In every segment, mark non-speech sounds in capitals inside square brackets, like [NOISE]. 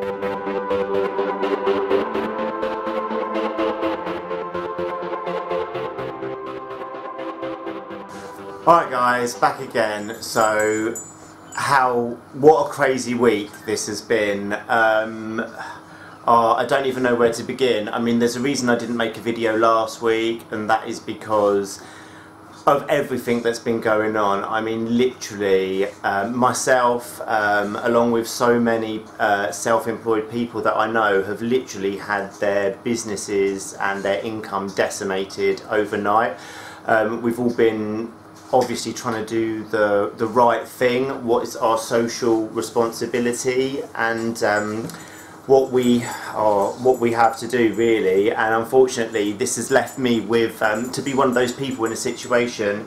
Alright guys, back again. So, how, what a crazy week this has been. Um, oh, I don't even know where to begin. I mean, there's a reason I didn't make a video last week, and that is because of everything that's been going on. I mean, literally, um, myself, um, along with so many uh, self-employed people that I know, have literally had their businesses and their income decimated overnight. Um, we've all been obviously trying to do the the right thing what is our social responsibility and um, what we are what we have to do really and unfortunately this has left me with um, to be one of those people in a situation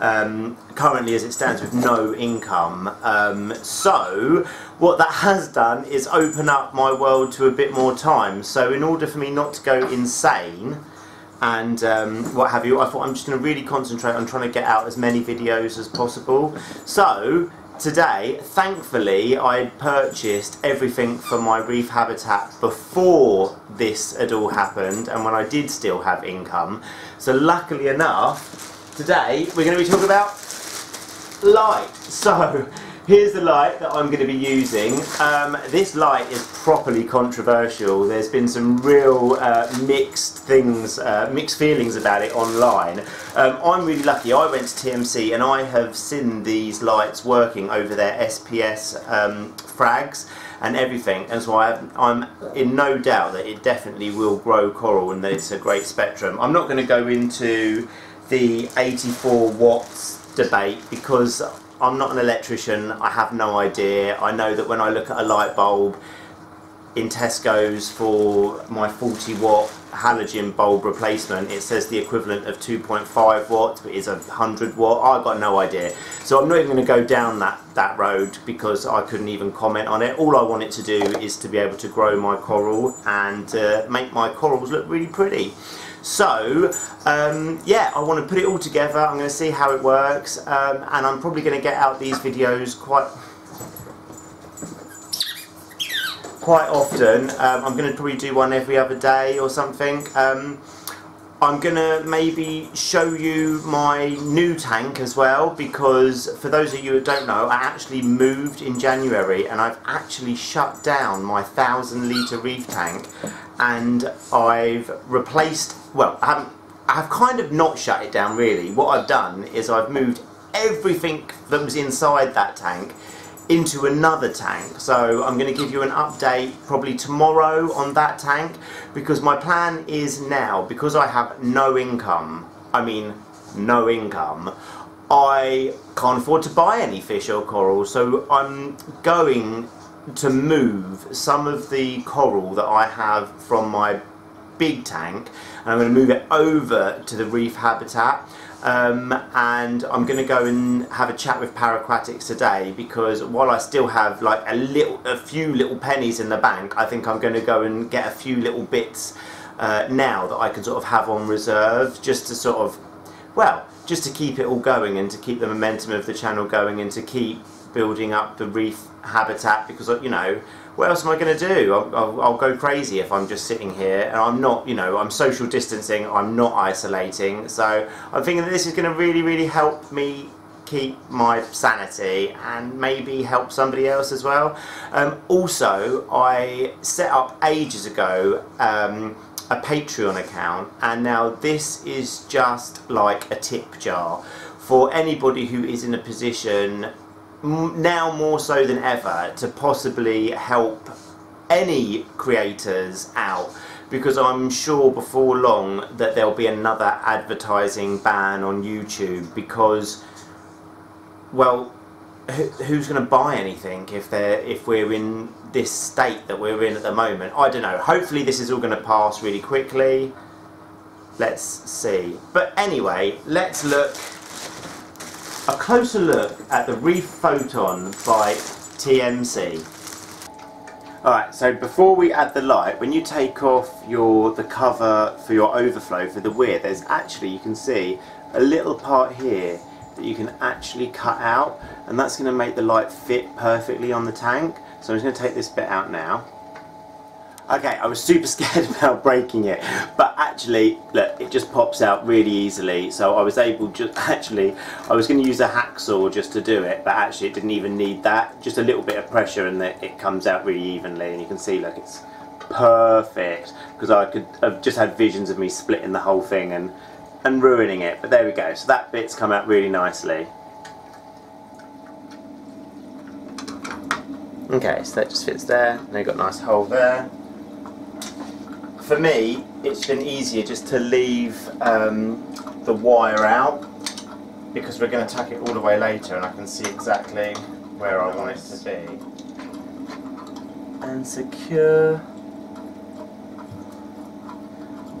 um, currently as it stands with no income um, so what that has done is open up my world to a bit more time so in order for me not to go insane and um, what have you. I thought I'm just going to really concentrate on trying to get out as many videos as possible. So today, thankfully, I purchased everything for my reef habitat before this had all happened and when I did still have income. So luckily enough, today we're going to be talking about light. [LAUGHS] So Here's the light that I'm going to be using. Um, this light is properly controversial. There's been some real uh, mixed things, uh, mixed feelings about it online. Um, I'm really lucky. I went to TMC and I have seen these lights working over their SPS um, frags and everything and so I, I'm in no doubt that it definitely will grow coral and that it's a great spectrum. I'm not going to go into the 84 watts debate because I'm not an electrician, I have no idea. I know that when I look at a light bulb in Tesco's for my 40 watt halogen bulb replacement, it says the equivalent of 2.5 watts, but is a 100 watt. I've got no idea. So I'm not even going to go down that, that road because I couldn't even comment on it. All I wanted to do is to be able to grow my coral and uh, make my corals look really pretty. So, um, yeah, I want to put it all together. I'm going to see how it works, um, and I'm probably going to get out these videos quite quite often. Um, I'm going to probably do one every other day or something. Um, I'm going to maybe show you my new tank as well because for those of you who don't know I actually moved in January and I've actually shut down my thousand litre reef tank and I've replaced, well I haven't, I've kind of not shut it down really. What I've done is I've moved everything that was inside that tank into another tank. So I'm going to give you an update probably tomorrow on that tank because my plan is now because I have no income I mean no income I can't afford to buy any fish or coral so I'm going to move some of the coral that I have from my big tank and I'm going to move it over to the reef habitat um, and I'm going to go and have a chat with Paraquatics today because while I still have like a little, a few little pennies in the bank, I think I'm going to go and get a few little bits uh, now that I can sort of have on reserve just to sort of, well, just to keep it all going and to keep the momentum of the channel going and to keep building up the reef habitat because you know what else am I going to do? I'll, I'll, I'll, go crazy if I'm just sitting here and I'm not, you know, I'm social distancing, I'm not isolating. So I'm thinking that this is going to really, really help me keep my sanity and maybe help somebody else as well. Um, also, I set up ages ago um, a Patreon account and now this is just like a tip jar for anybody who is in a position now more so than ever to possibly help any creators out because I'm sure before long that there'll be another advertising ban on YouTube because well who's going to buy anything if they're if we're in this state that we're in at the moment? I don't know. Hopefully this is all going to pass really quickly. Let's see. But anyway let's look a closer look at the Reef Photon by TMC. Alright, so before we add the light, when you take off your the cover for your overflow for the weir, there's actually, you can see, a little part here that you can actually cut out and that's going to make the light fit perfectly on the tank. So I'm just going to take this bit out now. Okay, I was super [LAUGHS] scared about breaking it, but actually, look, it just pops out really easily. So I was able just [LAUGHS] actually, I was going to use a hacksaw just to do it, but actually it didn't even need that. Just a little bit of pressure and it comes out really evenly, and you can see, look, it's perfect because I could have just had visions of me splitting the whole thing and and ruining it. But there we go. So that bit's come out really nicely. Okay, so that just fits there, you've got a nice hole there for me, it's been easier just to leave um, the wire out because we're going to tuck it all the way later and I can see exactly where I want it to be. And secure.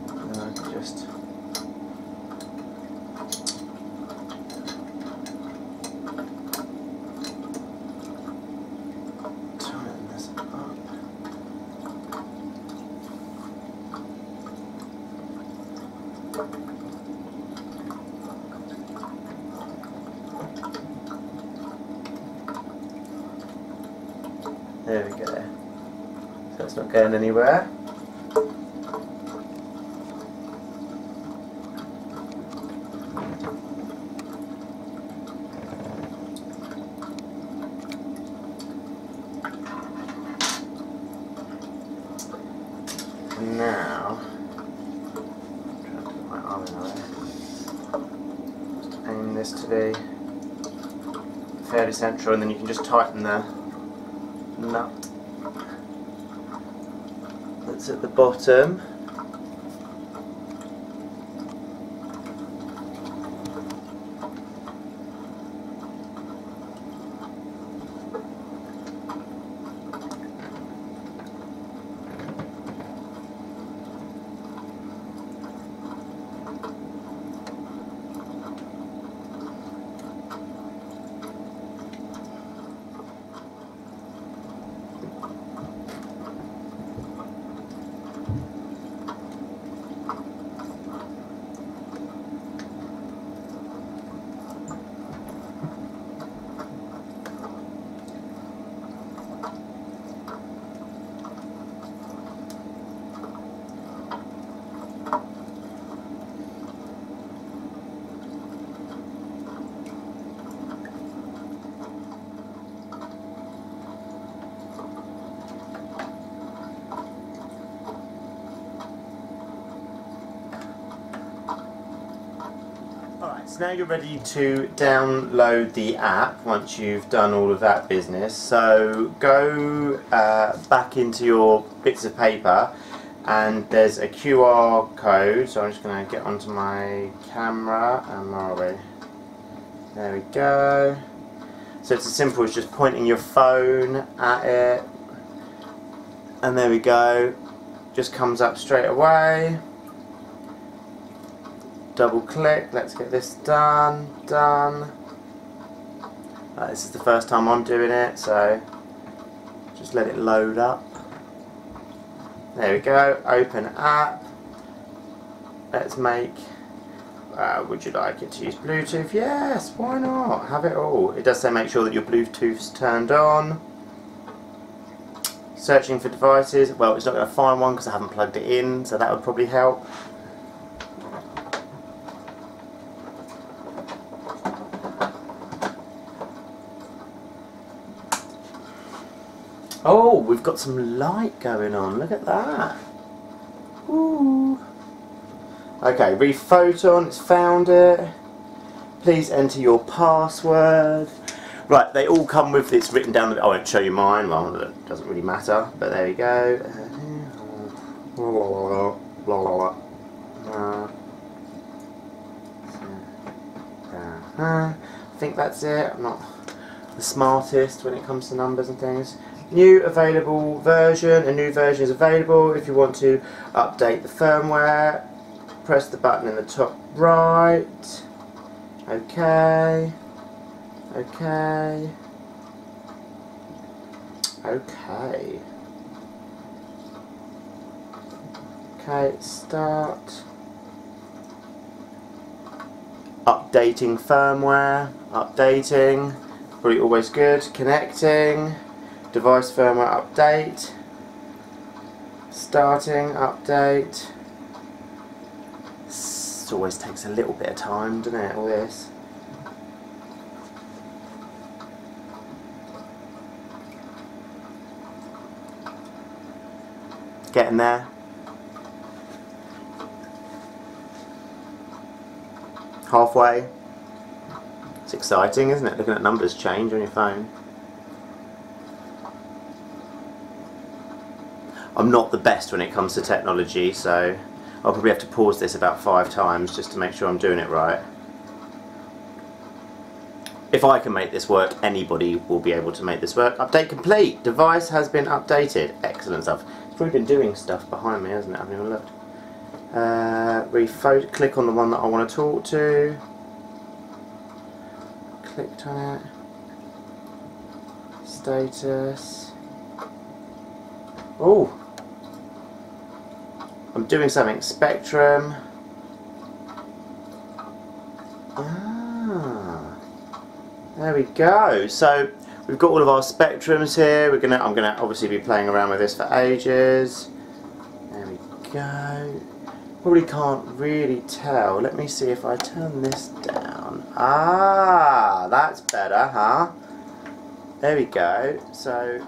And just There we go. So it's not going anywhere. Now, trying to put my arm in aim this to be fairly central and then you can just tighten the nut at the bottom So now you're ready to download the app once you've done all of that business. So go uh, back into your bits of paper and there's a QR code. So I'm just going to get onto my camera and where are we? There we go. So it's as simple as just pointing your phone at it and there we go. Just comes up straight away double click let's get this done done. Uh, this is the first time I'm doing it so just let it load up. There we go open app. Let's make uh, would you like it to use Bluetooth? Yes why not? Have it all. It does say make sure that your Bluetooth's turned on. Searching for devices. Well it's not going to find one because I haven't plugged it in so that would probably help Oh, we've got some light going on. Look at that. Ooh. Okay, ReefPhoton, it's found it. Please enter your password. Right, they all come with this written down. I won't show you mine, well, it doesn't really matter, but there you go. Uh, I think that's it. I'm not the smartest when it comes to numbers and things new available version, a new version is available. If you want to update the firmware press the button in the top right. Okay. Okay. Okay. Okay start. Updating firmware updating probably always good. Connecting device firmware update starting, update. This always takes a little bit of time, doesn't it, all this? Getting there. Halfway. It's exciting, isn't it? Looking at numbers change on your phone. I'm not the best when it comes to technology, so I'll probably have to pause this about five times just to make sure I'm doing it right. If I can make this work, anybody will be able to make this work. Update complete. Device has been updated. Excellent stuff. It's probably been doing stuff behind me, hasn't it? I haven't even looked. Uh, click on the one that I want to talk to. Clicked on it. Status. Oh, I'm doing something. Spectrum. Ah, there we go. So we've got all of our spectrums here. We're gonna. I'm gonna obviously be playing around with this for ages. There we go. Probably can't really tell. Let me see if I turn this down. Ah, that's better, huh? There we go. So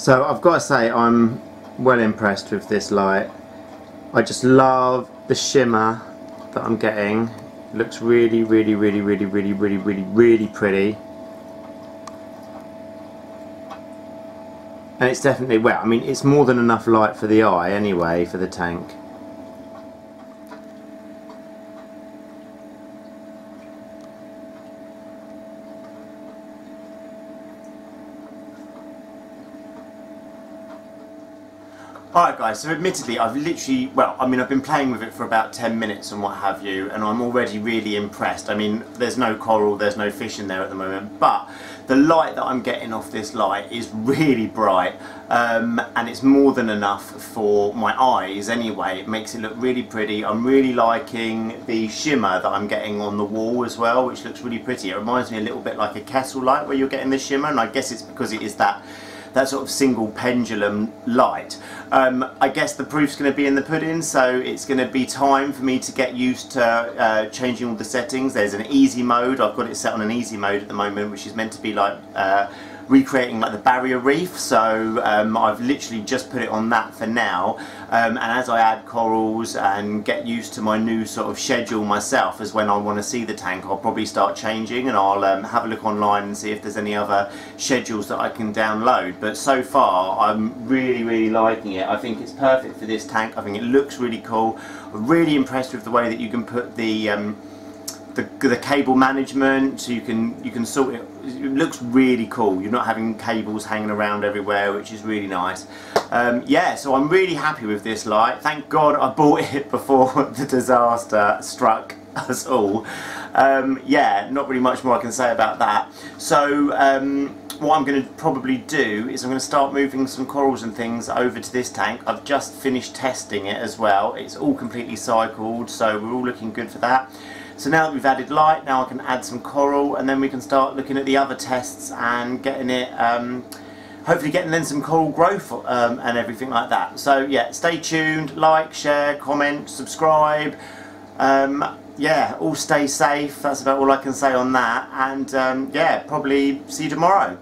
So I've got to say I'm well impressed with this light. I just love the shimmer that I'm getting. It looks really, really, really, really, really, really, really, really pretty. And it's definitely, well, I mean, it's more than enough light for the eye anyway, for the tank. Alright guys, so admittedly I've literally, well, I mean I've been playing with it for about 10 minutes and what have you, and I'm already really impressed. I mean, there's no coral, there's no fish in there at the moment, but the light that I'm getting off this light is really bright, um, and it's more than enough for my eyes anyway. It makes it look really pretty. I'm really liking the shimmer that I'm getting on the wall as well, which looks really pretty. It reminds me a little bit like a Kessil light where you're getting the shimmer, and I guess it's because it is that that sort of single pendulum light. Um, I guess the proof's going to be in the pudding, so it's going to be time for me to get used to uh, changing all the settings. There's an easy mode, I've got it set on an easy mode at the moment, which is meant to be like uh, recreating like the barrier reef. So um, I've literally just put it on that for now. Um, and as I add corals and get used to my new sort of schedule myself as when I want to see the tank I'll probably start changing and I'll um, have a look online and see if there's any other schedules that I can download. But so far I'm really really liking it. I think it's perfect for this tank. I think it looks really cool. I'm really impressed with the way that you can put the um, the, the cable management so you can you can sort it it looks really cool. You're not having cables hanging around everywhere which is really nice. Um, yeah so I'm really happy with this light. Thank god I bought [LAUGHS] it before [LAUGHS] the disaster struck us all. Um, yeah not really much more I can say about that. So um, what I'm going to probably do is I'm going to start moving some corals and things over to this tank. I've just finished testing it as well. It's all completely cycled so we're all looking good for that so now that we've added light, now I can add some coral and then we can start looking at the other tests and getting it, um, hopefully getting then some coral growth um, and everything like that. So yeah, stay tuned, like, share, comment, subscribe. Um, yeah, all stay safe. That's about all I can say on that. And um, yeah, probably see you tomorrow.